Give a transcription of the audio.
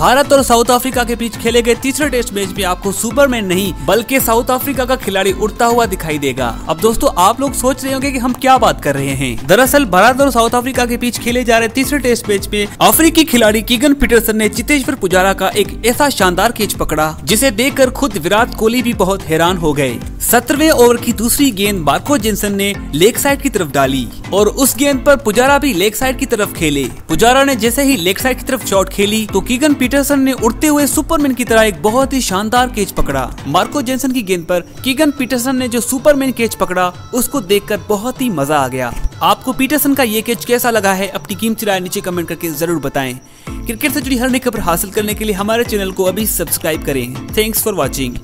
भारत और south Africa के बीच खेले गए तीसरे टेस्ट मैच में आपको सुपरमैन नहीं, बल्कि साउथ अफ्रीका का खिलाड़ी उड़ता हुआ दिखाई देगा। अब दोस्तों, आप लोग सोच रहे होंगे कि हम क्या बात कर रहे हैं। दरअसल, भारत और साउथ अफ्रीका के बीच खेले जा रहे तीसरे टेस्ट मैच में अफ्रीकी खिलाड़ी कीगन पीटरसन ने चितेश्वर पुजारा का एक ऐसा शानदार कैच पकड़ा, जिसे देखकर खुद विराट कोहली भी बहुत हैरान हो गए। सत्रहवें ओवर की दूसरी गेंद मार्को जेंसन ने लेग साइड की तरफ़ डाली और उस गेंद पर पुजारा भी लेग साइड की तरफ़ खेले। पुजारा ने जैसे ही लेग साइड की तरफ़ शॉट खेली तो कीगन पीटरसन ने उड़ते हुए सुपरमैन की तरह एक बहुत ही शानदार कैच पकड़ा। मार्को जेंसन की गेंद पर कीगन पीटरसन ने जो सुपरमैन कैच पकड़ा, उसको देखकर बहुत ही मज़ा आ गया। आपको पीटरसन का ये कैच कैसा लगा है, अपनी कीमती राय नीचे कमेंट करके ज़रूर बताएँ। क्रिकेट से जुड़ी हर नई खबर हासिल करने के लिए हमारे चैनल को अभी सब्सक्राइब करें। Thanks for watching